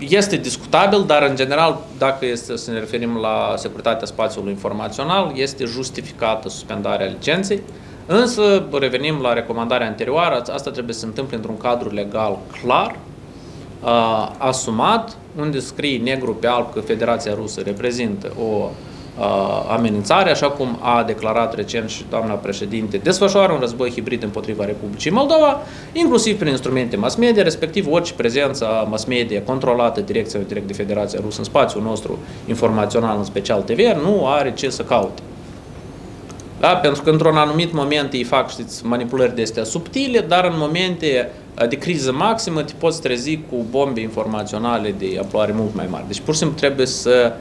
Uh, este discutabil, dar în general, dacă este să ne referim la securitatea spațiului informațional, este justificată suspendarea licenței. Însă, revenim la recomandarea anterioară, asta trebuie să se întâmple într-un cadru legal clar, uh, asumat, unde scrie negru pe alb că Federația Rusă reprezintă o uh, amenințare, așa cum a declarat recent și doamna președinte, desfășoară un război hibrid împotriva Republicii Moldova, inclusiv prin instrumente mass media, respectiv orice prezență a mass media controlată direct sau direct de Federația Rusă în spațiul nostru informațional, în special TV, nu are ce să caute. Da? Pentru că într-un anumit moment ei fac, știți, manipulări de astea subtile, dar în momente de criză maximă te poți trezi cu bombe informaționale de amploare mult mai mari. Deci pur și simplu trebuie să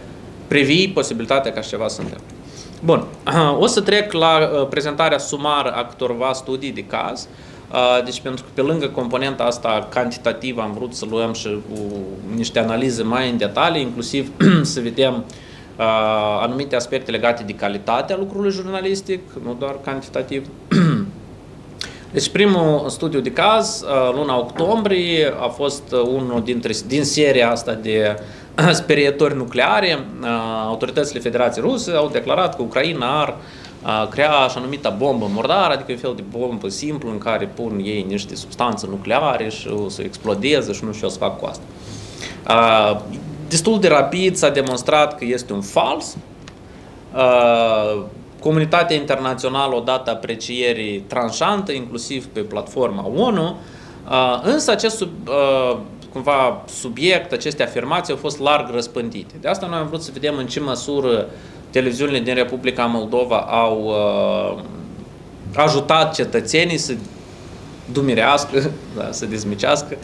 previi posibilitatea ca ceva să întâmple. Bun, [CLEARS THROAT] o să trec la prezentarea sumară a câtorva studii de caz. Deci pentru că pe lângă componenta asta cantitativă am vrut să luăm și niște analize mai în detalii, inclusiv [CLEARS THROAT] să vedem uh, anumite aspecte legate de calitatea lucrului jurnalistic, nu doar cantitativ. [CLEARS THROAT] Deci primul studiu de caz, luna octombrie, a fost unul dintre, din seria asta de [CLEARS THROAT] sperietori nucleare. Autoritățile Federației Ruse au declarat că Ucraina ar crea așa numită bombă mordară, adică un fel de bombă simplu în care pun ei niște substanțe nucleare și o să explodeze și nu știu ce o să fac cu asta destul de rapid s-a demonstrat că este un fals. Uh, comunitatea internațională o dată aprecierii tranșantă, inclusiv pe platforma ONU, uh, însă acest sub, uh, cumva subiect, aceste afirmații au fost larg răspândite. De asta noi am vrut să vedem în ce măsură televiziunile din Republica Moldova au ajutat cetățenii să dumirească, [LAUGHS] da, să dezmicească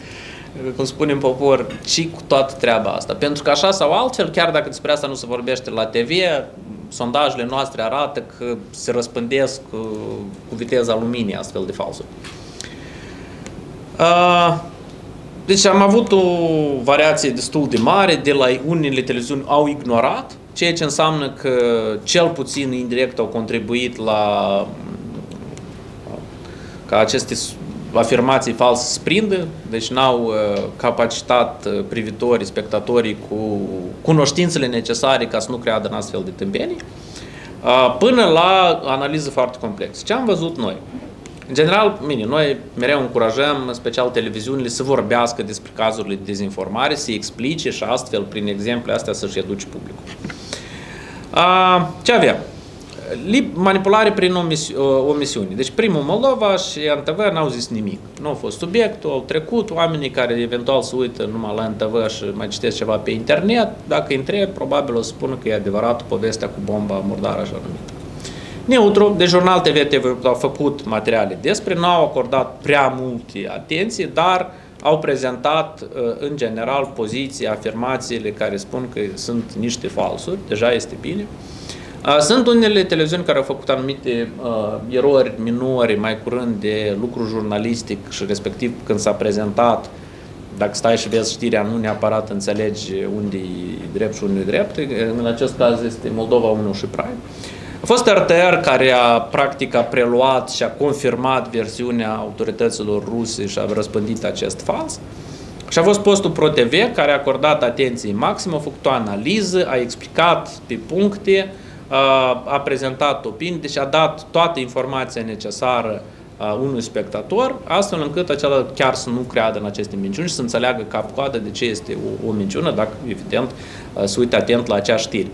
cum spunem popor, ci cu toată treaba asta. Pentru că așa sau altfel, chiar dacă despre asta nu se vorbește la TV, sondajele noastre arată că se răspândesc cu, cu viteza luminii astfel de falsuri. Deci am avut o variație destul de mare, de la unele televiziuni au ignorat, ceea ce înseamnă că cel puțin indirect au contribuit la ca aceste afirmații false să prindă, deci n-au uh, capacitat uh, privitorii, spectatorii cu cunoștințele necesare ca să nu creadă în astfel de tâmpenii, uh, până la analiză foarte complexă. Ce am văzut noi? În general, bine, noi mereu încurajăm, în special televiziunile, să vorbească despre cazurile de dezinformare, să explice și astfel, prin exemple astea, să-și educe publicul. Ce avem? manipulare prin omisiune. Deci primul Moldova și NTV n-au zis nimic. Nu au fost subiectul, au trecut oamenii care eventual se uită numai la NTV și mai citesc ceva pe internet, dacă îi întreb, probabil o să spună că e adevărat povestea cu bomba murdară așa numită. Neutru, de Jurnal TV TV au făcut materiale despre, nu au acordat prea multe atenție, dar au prezentat în general poziții, afirmațiile care spun că sunt niște falsuri, deja este bine. Sunt unele televiziuni care au făcut anumite uh, erori minore mai curând de lucru jurnalistic și respectiv când s-a prezentat, dacă stai și vezi știrea, nu neapărat înțelegi unde e drept și unde e drept. În acest caz este Moldova 1 și Prime. A fost RTR care a practic a preluat și a confirmat versiunea autorităților ruse și a răspândit acest fals. Și a fost postul ProTV care a acordat atenție maximă, a făcut o analiză, a explicat pe puncte a prezentat opinii, deci a dat toată informația necesară unui spectator, astfel încât acela chiar să nu creadă în aceste minciuni și să înțeleagă cap-coadă de ce este o, o minciună, dacă, evident, să uite atent la acea știri.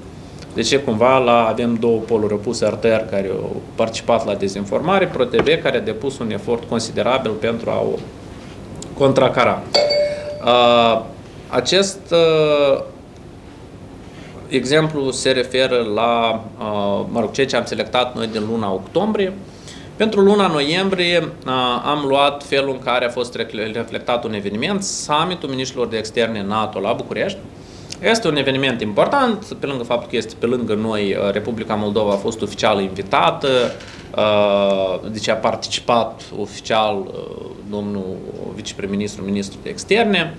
Deci, cumva, la, avem două poluri opuse, RTR, care au participat la dezinformare, ProTV, care a depus un efort considerabil pentru a o contracara. Uh, acest uh, exemplu se referă la, mă rog, ceea ce am selectat noi din luna octombrie. Pentru luna noiembrie am luat felul în care a fost reflectat un eveniment, summitul ministrilor de externe NATO la București. Este un eveniment important, pe lângă faptul că este pe lângă noi, Republica Moldova a fost oficial invitată, deci a participat oficial domnul viceprim-ministru, ministru de externe.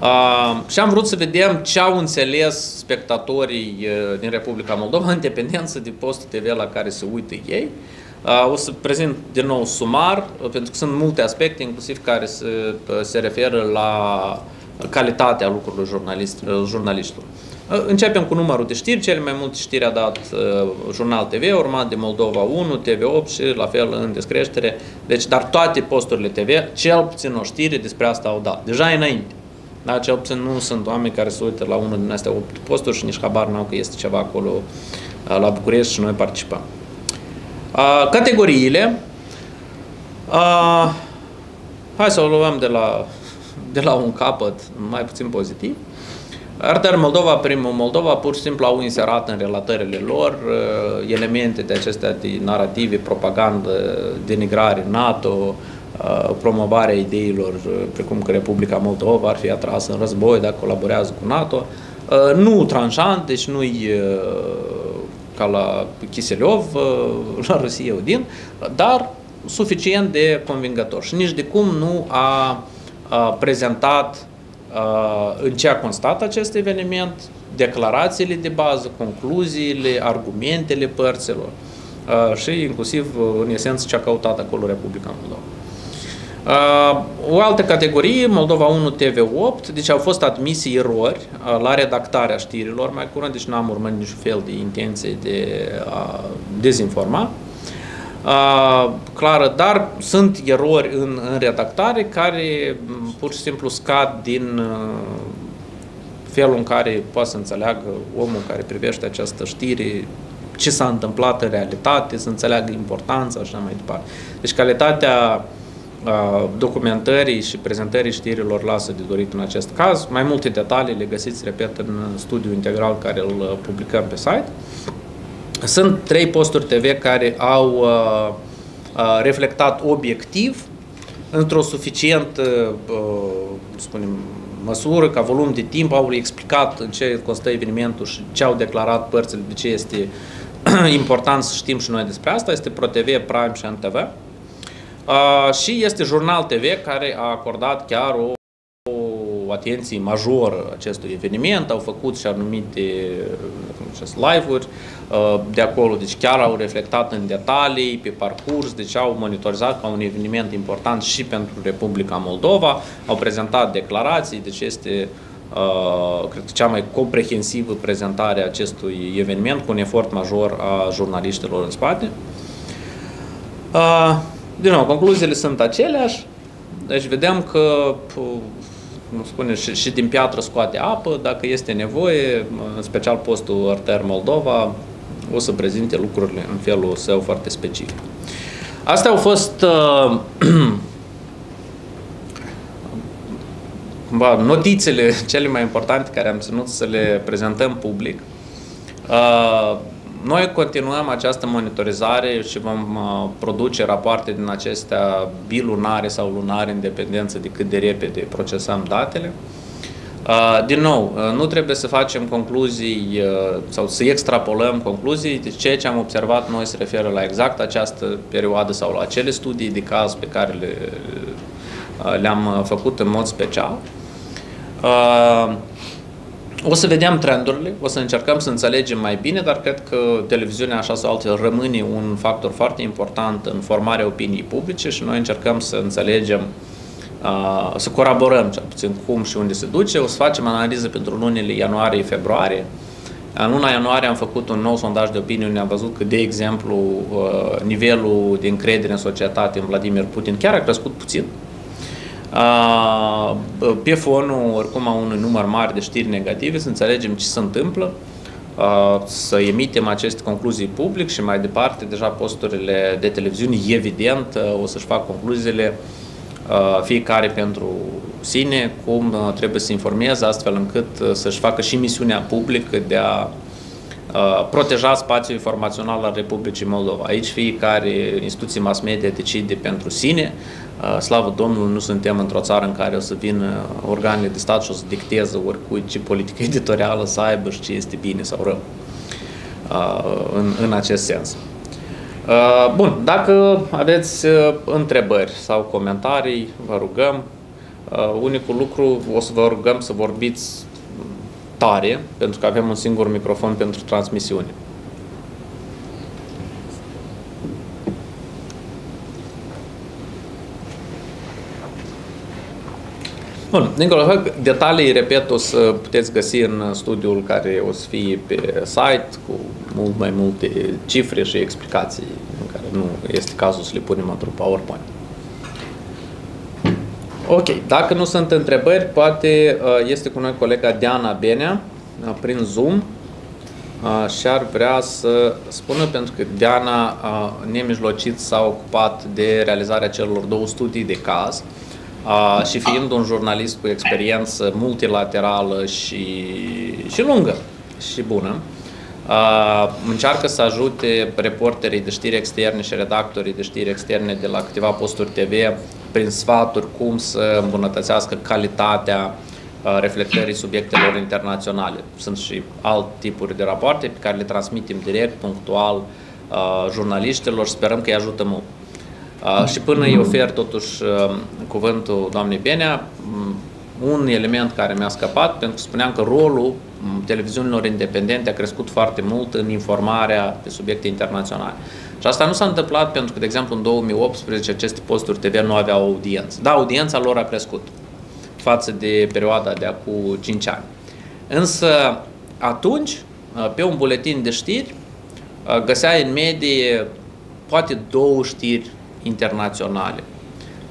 Uh, și am vrut să vedem ce au înțeles spectatorii uh, din Republica Moldova, în dependență de postul TV la care se uită ei. Uh, o să prezint din nou sumar, uh, pentru că sunt multe aspecte, inclusiv care se, uh, se referă la calitatea lucrurilor jurnalist, uh, jurnaliștilor. Uh, începem cu numărul de știri, cele mai multe știri a dat uh, Jurnal TV, urmat de Moldova 1, TV8 și la fel în descreștere. Deci, dar toate posturile TV, cel puțin o știre despre asta au dat, deja înainte. Da, cel puțin nu sunt oameni care se uită la unul din astea 8 posturi și nici habar n-au că este ceva acolo uh, la București și noi participăm. Uh, categoriile. Uh, hai să o luăm de la, de la un capăt mai puțin pozitiv. Arter Moldova, primul Moldova, pur și simplu au inserat în relatările lor elemente de acestea de narrative, propagandă, denigrare NATO, Uh, promovarea ideilor uh, precum că Republica Moldova ar fi atrasă în război dacă colaborează cu NATO. Uh, nu tranșant, deci nu-i ca la Chiselov, [LAUGHS] la Rusia Udin, dar suficient de convingător și nici de cum nu a, a prezentat a, în ce a constat acest eveniment, declarațiile de bază, concluziile, argumentele părților a, și inclusiv, în esență, ce a căutat acolo Republica Moldova. Uh, o altă categorie, Moldova 1 TV8, deci au fost admise erori uh, la redactarea știrilor mai curând, deci n-am urmărit niciun fel de intenție de a dezinforma. Uh, clară, dar sunt erori în, în redactare care mm, pur și simplu scad din felul în care poate să înțeleagă omul care privește această știre ce s-a întâmplat în realitate, să înțeleagă importanța și așa mai departe. Deci calitatea documentării și prezentării știrilor lasă de dorit în acest caz. Mai multe detalii le găsiți, repet, în studiul integral care îl publicăm pe site. Sunt trei posturi TV care au uh, uh, reflectat obiectiv într-o suficient, uh, spunem, măsură, ca volum de timp, au explicat în ce constă evenimentul și ce au declarat părțile, de ce este [CLEARS THROAT] important să știm și noi despre asta. Este ProTV, Prime și ANTV. Uh, și este Jurnal TV care a acordat chiar o, o atenție majoră acestui eveniment, au făcut și anumite live-uri uh, de acolo, deci chiar au reflectat în detalii, pe parcurs, deci au monitorizat ca un eveniment important și pentru Republica Moldova, au prezentat declarații, deci este Uh, cred că cea mai comprehensivă prezentare a acestui eveniment cu un efort major a jurnaliștilor în spate. Uh, din nou, concluziile sunt aceleași, deci vedem că cum spune, și, și din piatră scoate apă, dacă este nevoie, în special postul Arter Moldova, o să prezinte lucrurile în felul său foarte specific. Astea au fost uh, [CLEARS THROAT] notițele cele mai importante care am ținut să le prezentăm public. Uh, noi continuăm această monitorizare și vom uh, produce rapoarte din acestea bilunare sau lunare în dependență de cât de repede procesăm datele. Uh, din nou, uh, nu trebuie să facem concluzii sau să extrapolăm concluzii, deci ceea ce am observat noi se referă la exact această perioadă sau la acele studii de caz pe care le, le-am făcut în mod special. O să vedem trendurile, o să încercăm să înțelegem mai bine, dar cred că televiziunea așa sau altfel rămâne un factor foarte important în formarea opiniei publice și noi încercăm să înțelegem, să colaborăm cel puțin cum și unde se duce. O să facem analiză pentru lunile ianuarie-februarie. În luna ianuarie am făcut un nou sondaj de opinie unde am văzut că, de exemplu, nivelul de încredere în societate în Vladimir Putin chiar a crescut puțin pe fonul, oricum, a unui număr mare de știri negative, să înțelegem ce se întâmplă, să emitem aceste concluzii public și mai departe, deja posturile de televiziune, evident, o să-și fac concluziile fiecare pentru sine, cum trebuie să informeze astfel încât să-și facă și misiunea publică de a proteja spațiul informațional al Republicii Moldova. Aici fiecare instituție mass media decide pentru sine. Slavă Domnului, nu suntem într-o țară în care o să vină organele de stat și o să dicteze oricui ce politică [LAUGHS] editorială să aibă și ce este bine sau rău în, în acest sens. Bun, dacă aveți întrebări sau comentarii, vă rugăm. Unicul lucru, o să vă rugăm să vorbiți tare, pentru că avem un singur microfon pentru transmisiune. Bun, dincolo detalii, repet, o să puteți găsi în studiul care o să fie pe site cu mult mai multe cifre și explicații în care nu este cazul să le punem într-un PowerPoint. Ok, dacă nu sunt întrebări, poate uh, este cu noi colega Diana Benea uh, prin Zoom uh, și ar vrea să spună, pentru că Diana nemijlocit s-a ocupat de realizarea celor două studii de caz și fiind un jurnalist cu experiență multilaterală și, și lungă și bună, încearcă să ajute reporterii de știri externe și redactorii de știri externe de la câteva posturi TV prin sfaturi cum să îmbunătățească calitatea reflectării subiectelor internaționale. Sunt și alt tipuri de rapoarte pe care le transmitem direct, punctual, jurnaliștilor și sperăm că îi ajută mult. Și până îi ofer totuși cuvântul doamnei Benea, un element care mi-a scăpat, pentru că spuneam că rolul televiziunilor independente a crescut foarte mult în informarea pe subiecte internaționale. Și asta nu s-a întâmplat pentru că, de exemplu, în 2018 aceste posturi TV nu aveau audiență. Da, audiența lor a crescut față de perioada de acum 5 ani. Însă, atunci, pe un buletin de știri, găseai în medie poate două știri internaționale.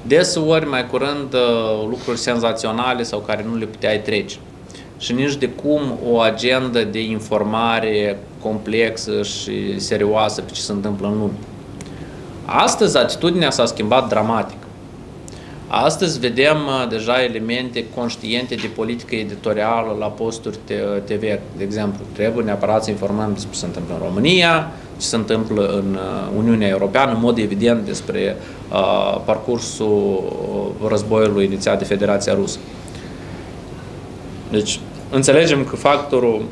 Deseori, mai curând, lucruri senzaționale sau care nu le puteai trece și nici de cum o agendă de informare complexă și serioasă pe ce se întâmplă în lume. Astăzi atitudinea s-a schimbat dramatic. Astăzi vedem uh, deja elemente conștiente de politică editorială la posturi TV. De exemplu, trebuie neapărat să informăm despre ce se întâmplă în România, ce se întâmplă în uh, Uniunea Europeană, în mod evident despre uh, parcursul războiului inițiat de Federația Rusă. Deci, înțelegem că factorul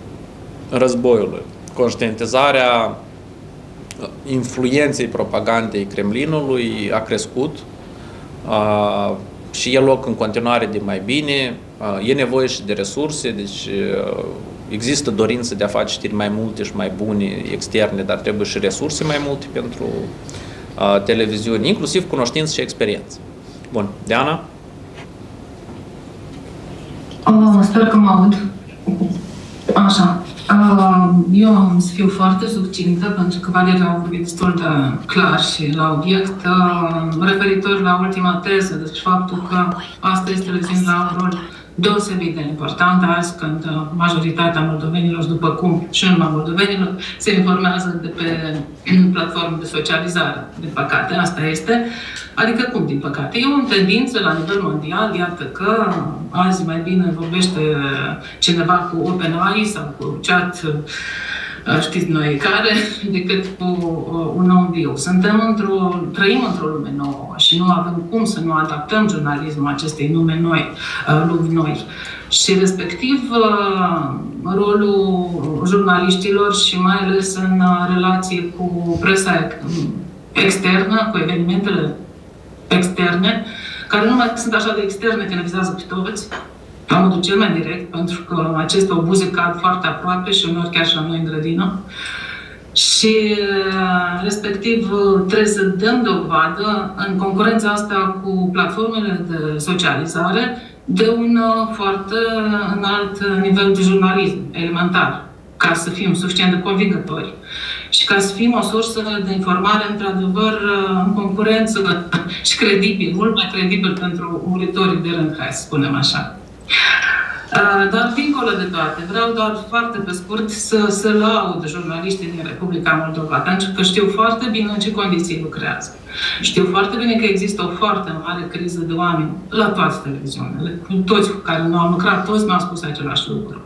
războiului, conștientizarea influenței propagandei Kremlinului a crescut a, și e loc în continuare de mai bine, a, e nevoie și de resurse, deci a, există dorință de a face știri mai multe și mai bune externe, dar trebuie și resurse mai multe pentru a, televiziuni, inclusiv cunoștință și experiență. Bun, Diana? Oh, sper că mă aud. Așa. Uh, eu am să fiu foarte succintă, pentru că Valeria a vorbit destul de clar și la obiect, uh, referitor la ultima teză despre faptul că asta este televiziune la un rol deosebit de importantă azi când uh, majoritatea moldovenilor, după cum și în moldovenilor, se informează de pe platforme de socializare. De păcate, asta este. Adică cum, din păcate? E o tendință la nivel mondial, iată că azi mai bine vorbește cineva cu OpenAI sau cu chat uh, știți noi care, [LAUGHS] decât cu uh, un om viu. Suntem într-o, trăim într-o lume nouă și nu avem cum să nu adaptăm jurnalismul acestei lume noi, uh, lumi noi. Și respectiv rolul jurnaliștilor și mai ales în relație cu presa externă, cu evenimentele externe, care nu mai sunt așa de externe că ne vizează pe toți, la modul cel mai direct, pentru că aceste obuze cad foarte aproape și uneori chiar și la noi în grădină. Și respectiv trebuie să dăm dovadă în concurența asta cu platformele de socializare de un foarte înalt nivel de jurnalism elementar, ca să fim suficient de convingători și ca să fim o sursă de informare, într-adevăr, în concurență [LAUGHS] și credibil, mult mai credibil pentru uritorii de rând, hai să spunem așa. Uh, dar, dincolo de toate, vreau doar foarte pe scurt să, să laud jurnaliștii din Republica Moldova, pentru că știu foarte bine în ce condiții lucrează. Știu foarte bine că există o foarte mare criză de oameni la toate televiziunile, cu toți cu care nu am lucrat, toți mi-au spus același lucru.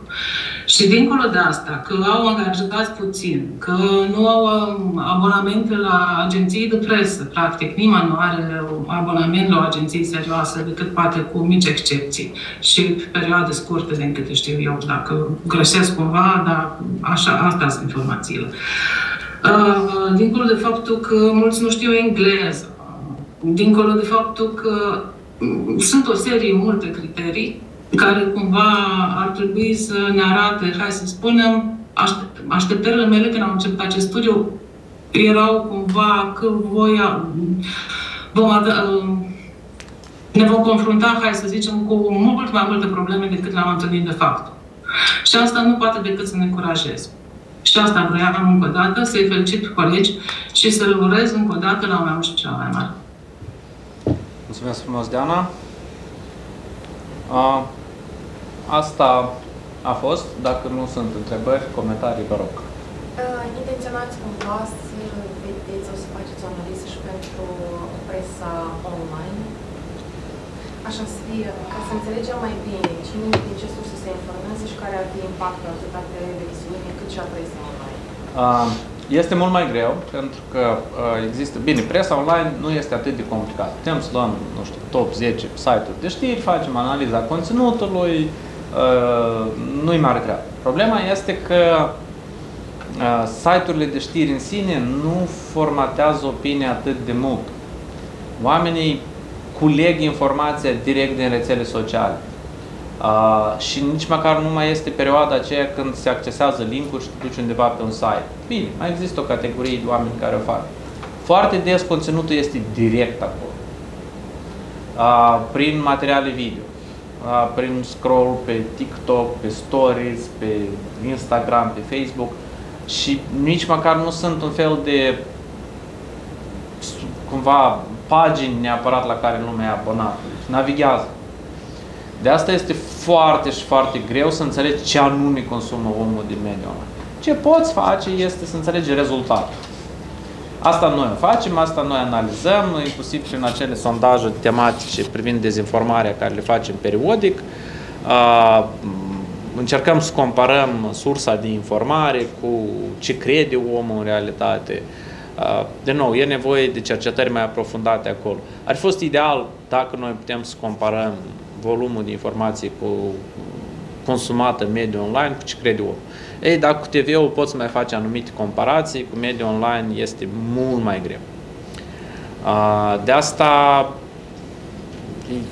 Și dincolo de asta, că au angajați puțin, că nu au um, abonamente la agenții de presă, practic nimeni nu are abonament la o agenție serioasă decât poate cu mici excepții și pe perioade scurte, din câte știu eu, dacă greșesc cumva, dar așa, astea sunt informațiile. Uh, dincolo de faptul că mulți nu știu engleză, dincolo de faptul că mm, sunt o serie multe criterii care cumva ar trebui să ne arate, hai să spunem, așteptările mele când am început acest studiu erau cumva că voi vom avea, ne vom confrunta, hai să zicem, cu mult mai multe probleme decât le-am întâlnit de fapt. Și asta nu poate decât să ne încurajeze. Și asta vreau încă o dată, să-i felicit pe colegi și să le urez încă o dată la un mai și ceva mai mare. Mulțumesc frumos, Diana. Uh, asta a fost. Dacă nu sunt întrebări, comentarii, vă rog. Uh, intenționați cumva să vedeți, o să faceți o analiză și pentru presa online? Așa să fie, ca să înțelegem mai bine cine din ce surse se informează și care ar fi impactul atât a televiziunii cât și a presei online. Uh, este mult mai greu pentru că uh, există, bine, presa online nu este atât de complicat. Putem să luăm, nu știu, top 10 site-uri de știri, facem analiza conținutului, uh, nu-i mare treabă. Problema este că uh, site-urile de știri în sine nu formatează opinia atât de mult. Oamenii culeg informația direct din rețele sociale. Uh, și nici măcar nu mai este perioada aceea când se accesează linkuri și te duci undeva pe un site. Bine, mai există o categorie de oameni care o fac. Foarte des conținutul este direct acolo. Uh, prin materiale video, uh, prin scroll pe TikTok, pe Stories, pe Instagram, pe Facebook și nici măcar nu sunt un fel de cumva pagini neapărat la care lumea e abonat. Deci navighează. De asta este foarte și foarte greu să înțelegi ce anume consumă omul din mediul ăla. Ce poți face este să înțelegi rezultatul. Asta noi o facem, asta noi analizăm, inclusiv prin acele sondaje tematice privind dezinformarea care le facem periodic. Încercăm să comparăm sursa de informare cu ce crede omul în realitate. De nou, e nevoie de cercetări mai aprofundate acolo. Ar fi fost ideal dacă noi putem să comparăm volumul de informații cu consumată în mediul online cu ce crede omul. Ei, dacă cu TV-ul poți să mai faci anumite comparații, cu mediul online este mult mai greu. De asta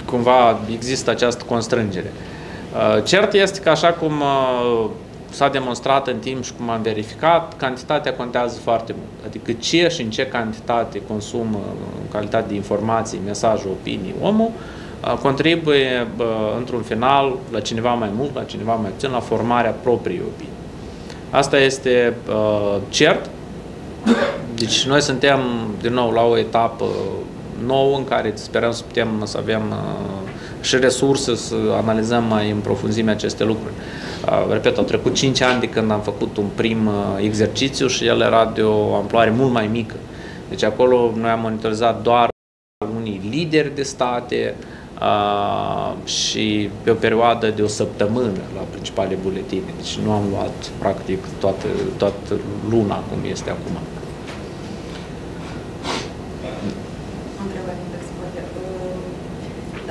cumva există această constrângere. Cert este că așa cum s-a demonstrat în timp și cum am verificat, cantitatea contează foarte mult. Adică ce și în ce cantitate consumă în calitate de informații, mesaje, opinii omul, contribuie într-un final la cineva mai mult, la cineva mai puțin, la formarea propriei opinii. Asta este uh, cert. Deci noi suntem din nou la o etapă nouă în care sperăm să putem să avem uh, și resurse să analizăm mai în profunzime aceste lucruri. Uh, repet, au trecut 5 ani de când am făcut un prim uh, exercițiu și el era de o amploare mult mai mică. Deci acolo noi am monitorizat doar unii lideri de state, uh, și pe o perioadă de o săptămână la principale buletine. Deci nu am luat practic toată, toată luna cum este acum.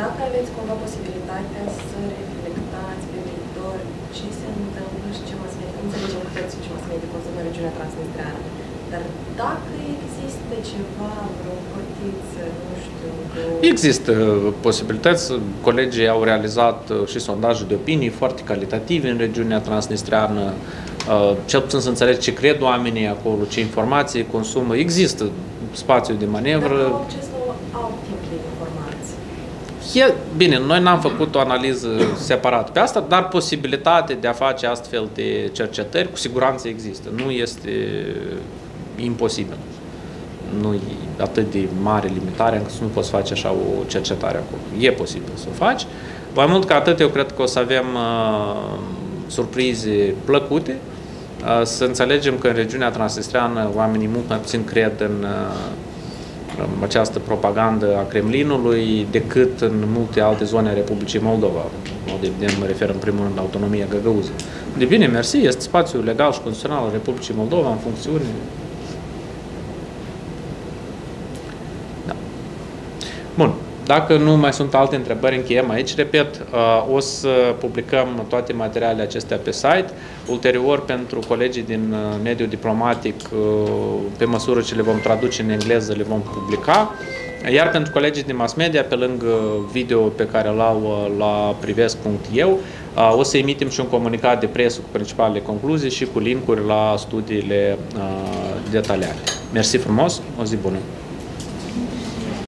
Dacă aveți cumva posibilitatea să reflectați pe viitor ce se întâmplă și ce mass media, înțelegem cu toții ce mass media consumă în regiunea transnistreană, dar dacă există ceva, vreo cotiță, nu știu, Există posibilități. Colegii au realizat uh, și sondaje de opinii foarte calitative în regiunea transnistreană. Uh, cel puțin să înțeleg ce cred oamenii acolo, ce informații consumă. Există spațiu de manevră. Dar au acces la alt tip de informații. E, bine, noi n-am făcut o analiză separată pe asta, dar posibilitatea de a face astfel de cercetări cu siguranță există. Nu este imposibil nu e atât de mare limitare încât nu poți face așa o cercetare acolo. E posibil să o faci. Mai mult ca atât, eu cred că o să avem surprize plăcute, să înțelegem că în regiunea transnistreană oamenii mult mai puțin cred în această propagandă a Kremlinului decât în multe alte zone a Republicii Moldova. De evident, mă refer în primul rând la autonomia găgăuză. De bine, mersi, este spațiul legal și constituțional al Republicii Moldova în funcțiune. Da. Bun. Dacă nu mai sunt alte întrebări, încheiem aici. Repet, uh, o să publicăm toate materialele acestea pe site. Ulterior, pentru colegii din uh, mediul diplomatic, uh, pe măsură ce le vom traduce în engleză, le vom publica. Iar pentru colegii din mass media, pe lângă video pe care îl au la privesc.eu, o să emitem și un comunicat de presă cu principalele concluzii și cu linkuri la studiile detaliate. Mersi frumos, o zi bună!